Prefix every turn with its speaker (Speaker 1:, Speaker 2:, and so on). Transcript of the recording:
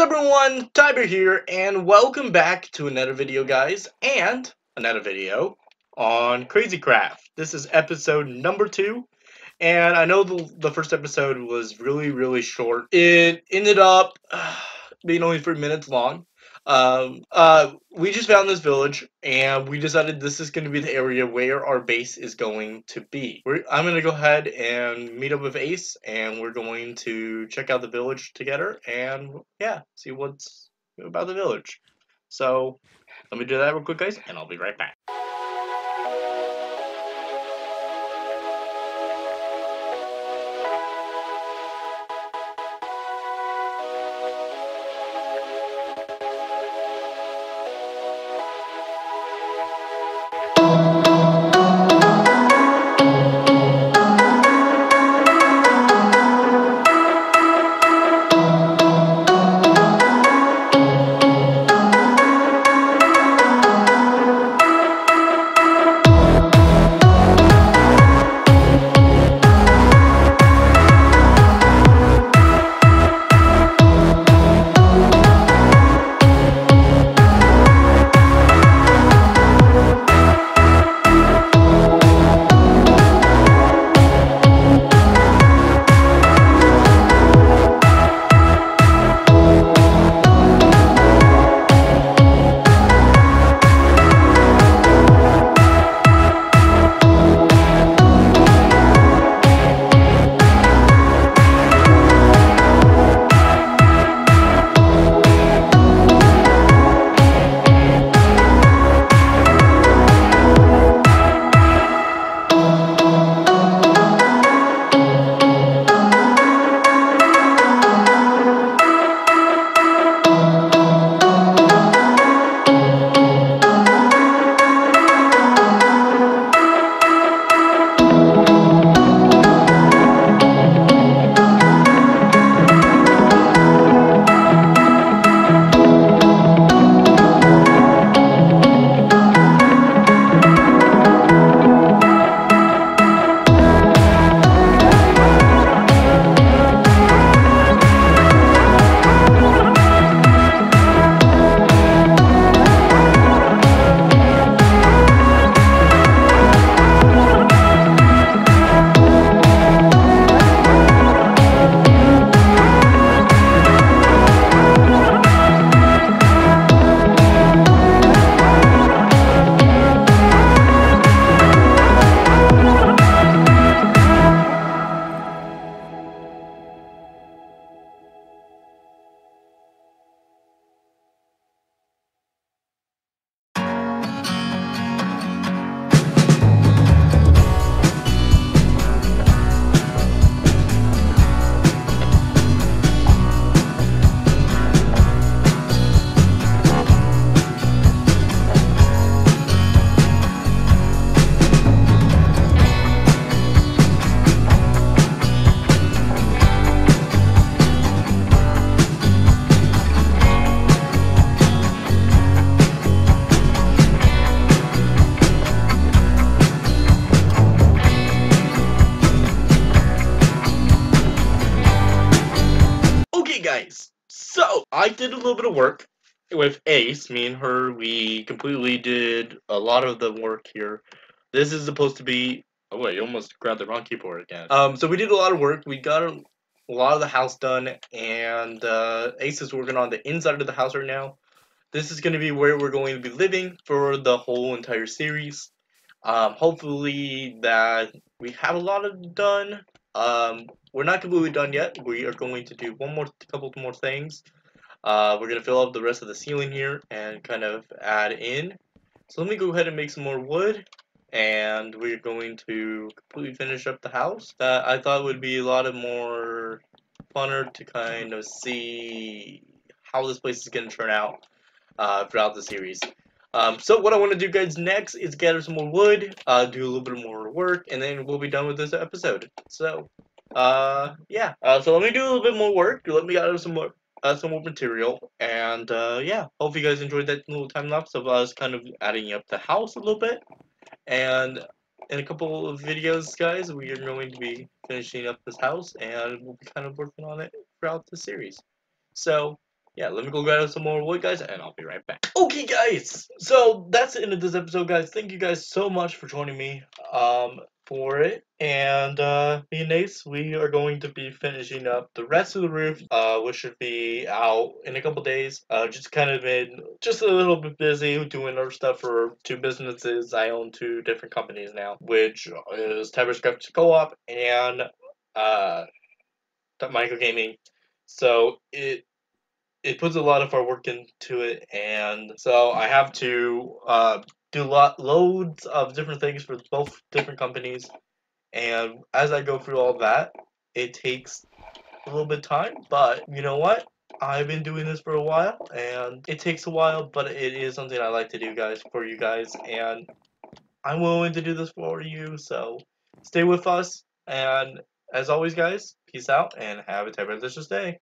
Speaker 1: What's up everyone, TyBear here, and welcome back to another video guys, and another video on Crazy Craft. This is episode number two, and I know the, the first episode was really, really short. It ended up uh, being only three minutes long, um, uh, we just found this village, and we decided this is going to be the area where our base is going to be. We're, I'm going to go ahead and meet up with Ace, and we're going to check out the village together, and yeah, see what's about the village. So, let me do that real quick, guys, and I'll be right back. So I did a little bit of work with Ace. Me and her, we completely did a lot of the work here. This is supposed to be. Oh wait, you almost grabbed the wrong keyboard again. Um, so we did a lot of work. We got a, a lot of the house done, and uh, Ace is working on the inside of the house right now. This is going to be where we're going to be living for the whole entire series. Um, hopefully that we have a lot of done. Um, we're not completely done yet. We are going to do one more, couple more things. Uh, we're going to fill up the rest of the ceiling here and kind of add in. So let me go ahead and make some more wood. And we're going to completely finish up the house. That I thought would be a lot of more funner to kind of see how this place is going to turn out uh, throughout the series. Um, so what I want to do guys next is gather some more wood, uh, do a little bit more work, and then we'll be done with this episode. So, uh, yeah. Uh, so let me do a little bit more work. Let me gather some more, uh, some more material, and uh, yeah. Hope you guys enjoyed that little time lapse of us kind of adding up the house a little bit. And in a couple of videos, guys, we are going to be finishing up this house, and we'll be kind of working on it throughout the series. So, yeah, let me go grab some more wood, guys, and I'll be right back. Okay, guys, so that's the end of this episode, guys. Thank you guys so much for joining me um, for it. And uh, me and Ace, we are going to be finishing up the rest of the roof, uh, which should be out in a couple days. Uh, just kind of been just a little bit busy doing other stuff for two businesses. I own two different companies now, which is Graphics Co-op and uh, Mine Co Gaming. So it it puts a lot of our work into it, and so I have to uh, do lot loads of different things for both different companies. And as I go through all that, it takes a little bit of time, but you know what? I've been doing this for a while, and it takes a while, but it is something I like to do, guys, for you guys, and I'm willing to do this for you, so stay with us, and as always, guys, peace out, and have a delicious day.